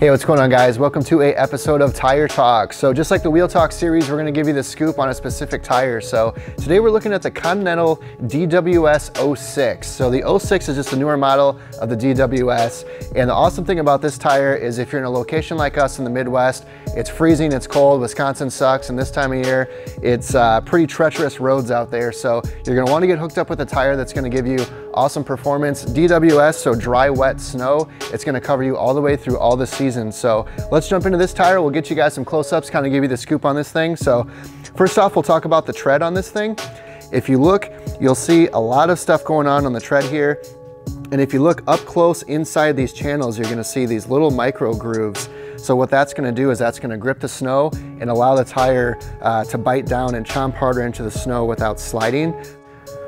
Hey, what's going on guys? Welcome to a episode of Tire Talk. So just like the Wheel Talk series, we're gonna give you the scoop on a specific tire. So today we're looking at the Continental DWS 06. So the 06 is just a newer model of the DWS. And the awesome thing about this tire is if you're in a location like us in the Midwest, it's freezing, it's cold, Wisconsin sucks, and this time of year, it's uh, pretty treacherous roads out there. So you're gonna wanna get hooked up with a tire that's gonna give you awesome performance. DWS, so dry, wet, snow, it's gonna cover you all the way through all the season season. So let's jump into this tire. We'll get you guys some close-ups, kind of give you the scoop on this thing. So first off, we'll talk about the tread on this thing. If you look, you'll see a lot of stuff going on on the tread here. And if you look up close inside these channels, you're gonna see these little micro grooves. So what that's gonna do is that's gonna grip the snow and allow the tire uh, to bite down and chomp harder into the snow without sliding.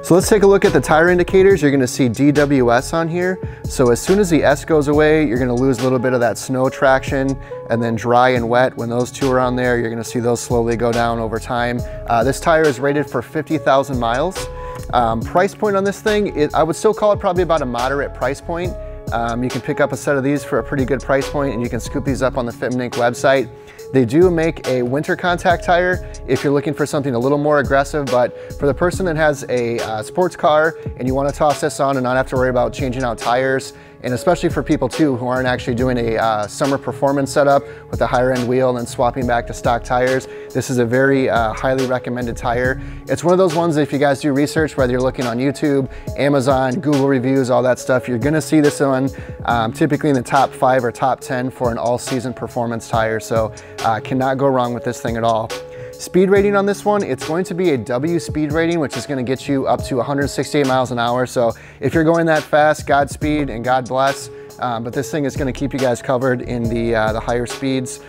So let's take a look at the tire indicators. You're gonna see DWS on here. So as soon as the S goes away, you're gonna lose a little bit of that snow traction and then dry and wet. When those two are on there, you're gonna see those slowly go down over time. Uh, this tire is rated for 50,000 miles. Um, price point on this thing, it, I would still call it probably about a moderate price point. Um, you can pick up a set of these for a pretty good price point and you can scoop these up on the Fitment Inc website. They do make a winter contact tire if you're looking for something a little more aggressive, but for the person that has a uh, sports car and you wanna toss this on and not have to worry about changing out tires, and especially for people too who aren't actually doing a uh, summer performance setup with a higher end wheel and swapping back to stock tires. This is a very uh, highly recommended tire. It's one of those ones that if you guys do research, whether you're looking on YouTube, Amazon, Google reviews, all that stuff, you're gonna see this one um, typically in the top five or top 10 for an all season performance tire. So uh, cannot go wrong with this thing at all. Speed rating on this one, it's going to be a W speed rating, which is gonna get you up to 168 miles an hour. So if you're going that fast, Godspeed and God bless. Um, but this thing is gonna keep you guys covered in the, uh, the higher speeds.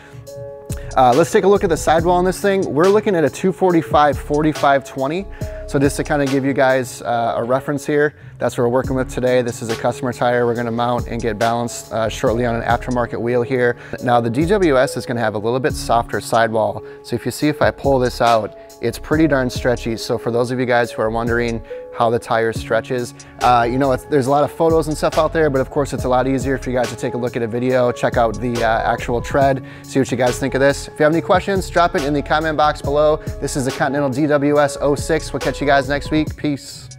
Uh, let's take a look at the sidewall on this thing. We're looking at a 245 45 20. So just to kind of give you guys uh, a reference here, that's what we're working with today. This is a customer tire we're gonna mount and get balanced uh, shortly on an aftermarket wheel here. Now the DWS is gonna have a little bit softer sidewall. So if you see if I pull this out, it's pretty darn stretchy. So for those of you guys who are wondering how the tire stretches, uh, you know, there's a lot of photos and stuff out there, but of course it's a lot easier for you guys to take a look at a video, check out the uh, actual tread, see what you guys think of this. If you have any questions, drop it in the comment box below. This is the Continental DWS 06. We'll catch you guys next week. Peace.